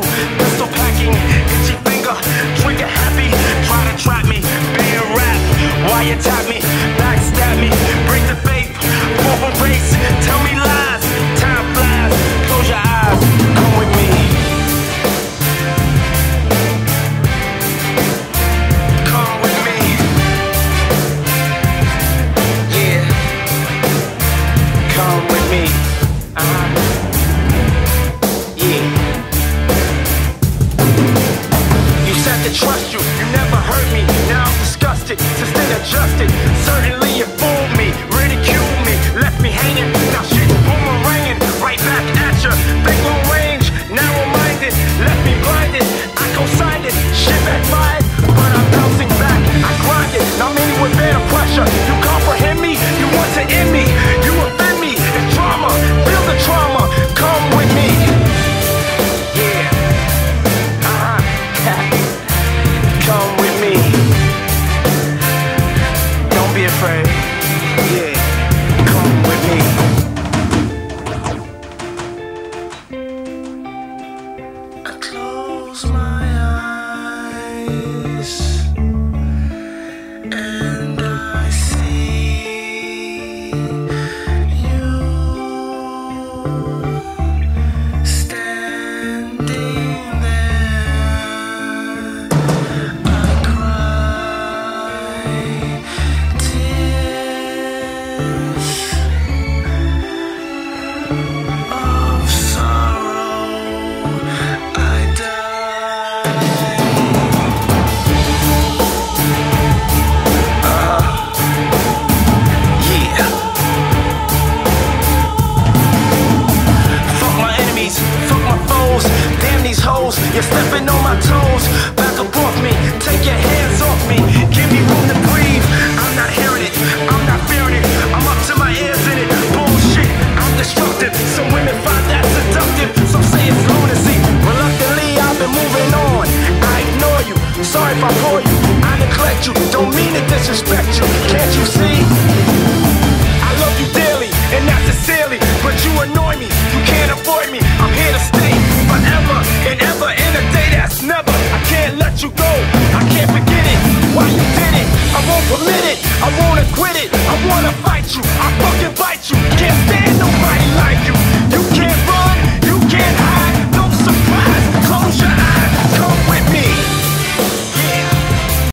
true. to stay adjusted, certainly informed. goals. Damn these hoes, you're stepping on my toes. Back up off me, take your hands off me. Give me room to breathe. I'm not hearing it, I'm not fearing it. I'm up to my ears in it. Bullshit, I'm destructive. Some women find that seductive. Some say it's lunacy. Reluctantly, I've been moving on. I ignore you. Sorry if I bore you. I neglect you. Don't mean to disrespect you. Can't you see? I wanna quit it, I wanna fight you. I fucking